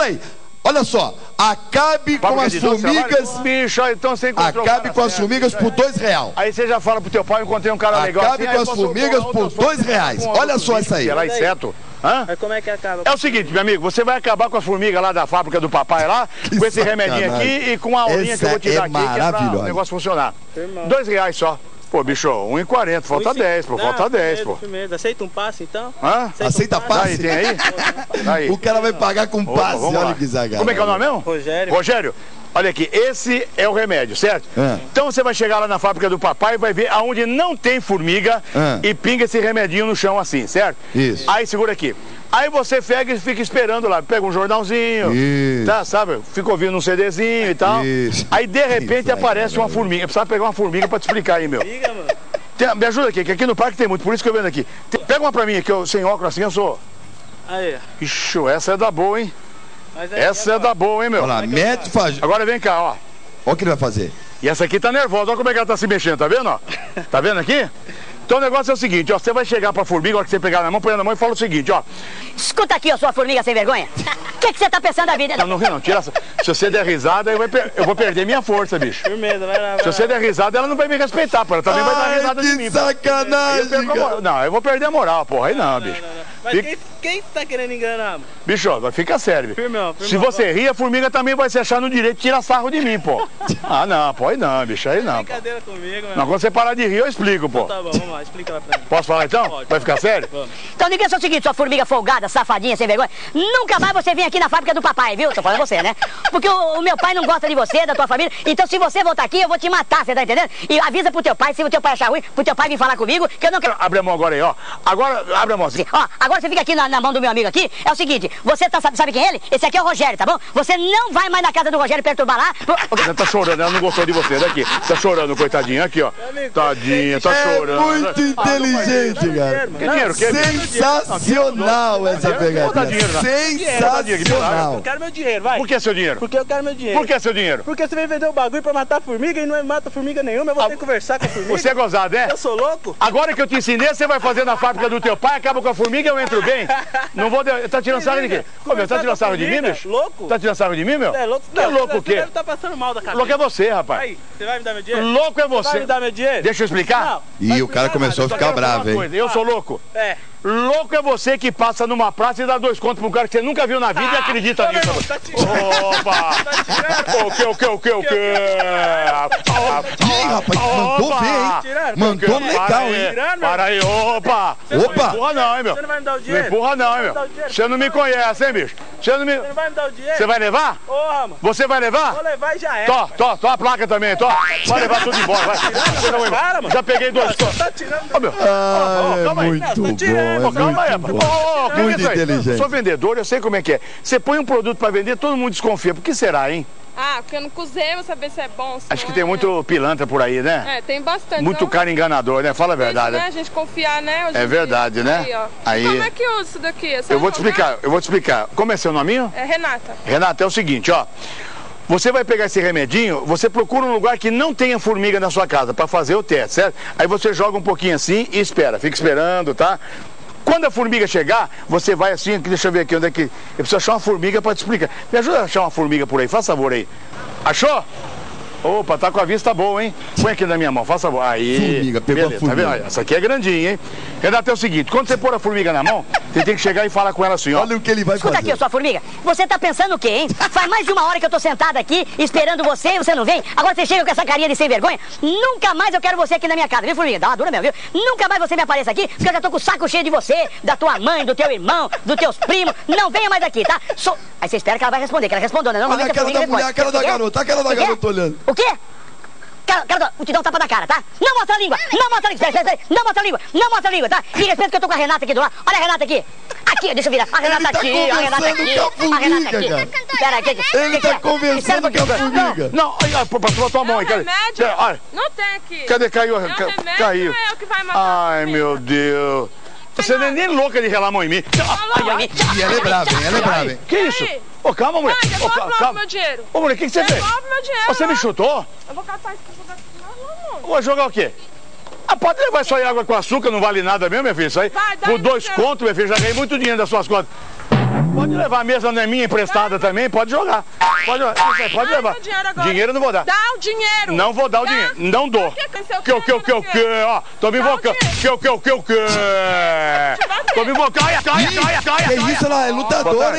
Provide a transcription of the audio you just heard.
Aí, olha só, acabe com Fábrica as formigas. Bicho, então você Acabe cara com as formigas por dois real. Aí você já fala pro teu pai, eu encontrei um cara legal Acabe assim, com as formigas por dois reais. com Olha só isso aí. é lá inseto. Hã? Mas como é que acaba? É o seguinte, meu amigo, você vai acabar com a formiga lá da fábrica do papai lá, Que com esse sacanagem. remedinho aqui e com a aulinha que eu vou te Essa dar é aqui, que é pra o negócio funcionar. Dois reais só. Pô, bicho, 1,40, falta 10, pô, falta 10, pô. Firmeza. Aceita um passe então? Hã? Aceita um passe? Aí, tem aí? Aí. O cara vai pagar com Opa, passe. Olha lá. que zagado. Como é que é o nome mesmo? Rogério. Rogério, olha aqui, esse é o remédio, certo? É. Então você vai chegar lá na fábrica do papai e vai ver aonde não tem formiga É. e pinga esse remedinho no chão assim, certo? Isso. Aí segura aqui. Aí você pega e fica esperando lá, pega um jornalzinho, Isso. tá, sabe? Fica ouvindo um CDzinho e tal. Isso. Aí de repente Isso aí, aparece uma formiga. Precisa pegar uma formiga pra te explicar aí, meu. Liga, mano. Tem- me ajuda aqui, que aqui no parque tem muito, por isso que eu vendo aqui. Tem- pega uma pra mim aqui, eu, sem óculos assim, eu sou. Aí, ó. Ixi, essa é da boa, hein? Mas aí, Essa é da boa, hein, meu? Olha lá, mete e faz. Agora vem cá, ó. Olha o que ele vai fazer. E essa aqui tá nervosa, olha como é que ela tá se mexendo, tá vendo, ó? Tá vendo aqui? Então o negócio é o seguinte, ó, você vai chegar pra formiga, a hora que você pegar na mão, põe na mão e fala o seguinte, ó. Escuta aqui, ó, sua formiga sem vergonha. O que, que você tá pensando da vida? Não, não ri não, tira essa. Se você der risada, eu eu vou perder minha força, bicho. Firmeza, vai lá, vai Se você lá. der risada, ela não vai me respeitar, pô. Ela também vai dar Ai, risada de mim, pô. Eu sacanagem, moral. cara. Não, eu vou perder a moral, porra. Aí não, bicho. Mas Fica- quem, quem tá querendo enganar, mano? Bicho, ó, fica sério. bicho. Firmão, Se firmão. você rir, a formiga também vai se achar no direito de tirar sarro de mim, pô. Ah, não, pô, aí não, bicho, aí não. Pô. Brincadeira comigo, mano. Não, quando você parar de rir, eu explico, pô. Tá bom, vamos lá, explica lá pra mim. Posso falar então? Pode. Vai ficar sério? Então diga só o seguinte, sua formiga folgada, safadinha, sem vergonha. Nunca mais você vem aqui na fábrica do papai, viu? Tô falando você, né? Porque o, o meu pai não gosta de você, da tua família. Então se você voltar aqui, eu vou te matar, você tá entendendo? E avisa pro teu pai, se o teu pai achar ruim, pro teu pai vir falar comigo, que eu não quero... Abre a mão agora aí, ó. Agora, abre a mão assim. Ó, agora você fica aqui na, na mão do meu amigo aqui. É o seguinte, você tá, sabe, sabe quem é ele? Esse aqui é o Rogério, tá bom? Você não vai mais na casa do Rogério perturbar lá. Ela tá chorando, ela não gostou de você. Daqui. Tá chorando, coitadinha. Aqui, ó. Tadinha, tá É chorando. muito inteligente, cara. Que dinheiro? Que Sensacional essa pegadinha. dinheiro, né? Sensacional. Eu quero meu dinheiro, vai. Por que seu dinheiro? Porque eu quero meu dinheiro. Por que seu dinheiro? Porque você vem vender o bagulho pra matar formiga e não mata formiga nenhuma, eu vou ter que conversar com a formiga. Você é gozado, é? Eu sou louco? Agora que eu te ensinei, você vai fazer na fábrica do teu pai, acaba com a formiga e eu entro bem. Não vou. de- Tá tirando sarro de quê? Ô, meu, tá tirando sarro de mim, bicho? Louco? Tá tirando sarro de mim, meu? É louco? É louco o Você quê? deve tá passando mal da cabeça. Louco é você, rapaz. Aí, você vai me dar meu dinheiro? Louco é Vai você. me dar meu dinheiro? Deixa eu explicar? Não. Ih, vai o cara começou a ficar bravo, hein? Eu sou louco. É. Louco é você que passa numa praça e dá dois contos pra um cara que você nunca viu na vida e acredita meu nisso. irmão, tá. Opa! Tá? O que, o que, o que, o que? Ih, rapaz, mandou Opa! ver, hein? Tirando. Mandou Para legal, aí, hein? Tirando. Para aí, opa! Opa! Não empurra não, hein, meu? Você não vai me dar o Não dinheiro? empurra não, hein, Você meu? Você não me conhece, hein, bicho? Você não me... Você não vai me dar o dinheiro? Você vai levar? Porra, mano. Você vai levar? Vou levar e já é. Tó, tó, tó a placa também, tó. Vai levar tudo embora, vai. Você não vai Para, mano. Já peguei dois Você contos. tá tirando. Ô, meu. Ah, é calma aí. muito Não, bom, tô tirando. é calma aí, muito rapaz. Ô, ô, Muito que isso aí? inteligente. Sou vendedor, eu sei como é que é. Você põe um produto pra vender, todo mundo desconfia. Por que será, hein? Ah, porque eu não cozinhei, vou saber se é bom. Se Acho que não tem é, muito pilantra por aí, né? né? É, tem bastante. Muito então, cara enganador, né? Fala a verdade. Né? A gente confiar, né? hoje É verdade, né? Aí, ó. Aí- Como é que usa isso daqui? É Eu vou te explicar, eu vou te explicar. Como é seu nominho? É Renata. Renata, é o seguinte, ó. Você vai pegar esse remedinho, você procura um lugar que não tenha formiga na sua casa para fazer o teste, certo? Aí você joga um pouquinho assim e espera, fica esperando, tá? Quando a formiga chegar, você vai assim, deixa eu ver aqui onde é que. Eu preciso achar uma formiga para te explicar. Me ajuda a achar uma formiga por aí, faz favor aí. Achou? Opa, tá com a vista boa, hein? Põe aqui na minha mão, faça favor. Aí. Formiga, pegou a beleza, Tá formiga. vendo? Essa aqui é grandinha, hein? Renata, é o seguinte: quando você pôr a formiga na mão, você tem que chegar e falar com ela assim, ó. Olha o que ele vai Escuta aqui, fazer. sua formiga. Você tá pensando o quê, hein? Faz mais de uma hora que eu tô sentada aqui, esperando você e você não vem. Agora você chega com essa carinha de sem vergonha. Nunca mais eu quero você aqui na minha casa, viu, formiga? Dá uma dura mesmo, viu? Nunca mais você me apareça aqui, porque eu já tô com o saco cheio de você, da tua mãe, do teu irmão, dos teus primos. Não venha mais aqui, tá? Sou... Aí você espera que ela vai responder, que ela respondeu, né? Olha Normalmente a cara da mulher, a cara da garota, a cara da garota olhando. O quê? Cara, cara, vou te dar um tapa na cara, tá? Não mostra a língua, não mostra a língua, não mostra a língua, não mostra a língua, tá? E respeita que eu tô com a Renata aqui do lado. Olha a Renata aqui. Aqui, deixa eu virar. A Renata tá aqui, a Renata conversando aqui. com a Renata aqui. cara. Espera aqui. Ele que tá que é? conversando com a pouquinho. formiga. Não, aí, ó, pô, passou a tua mão aí, remédio? Olha, Não tem aqui. cadê? Caiu? É caiu. é o que vai matar Ai, meu Deus. Você não é nem louca de relar a mão em mim. E ela é brava, hein? Ela é brava, hein? Que isso? Ô, calma, mulher. Ai, devolve logo calma. meu dinheiro. Ô, mulher, o que, que você fez? Devolve meu dinheiro. Você me chutou? Eu vou catar isso pra jogar. Não, não, não. Vou jogar o quê? Ah, pode levar só água com açúcar, não vale nada mesmo, minha filha. Isso aí, Vai, por dois contos, minha filha, já ganhei muito dinheiro das suas contas. Pode levar, a mesa não é minha emprestada também, pode jogar. Pode pode levar. dinheiro. Dinheiro eu não vou dar. Dá o dinheiro. Não vou dar o Dá. dinheiro, não dou. Que que seu Que o que o que o que, ó, tô me invocando. Que o que o que o que. Tô me invocando, caia, caia, caia, caia. Que isso, ela é lutadora, hein?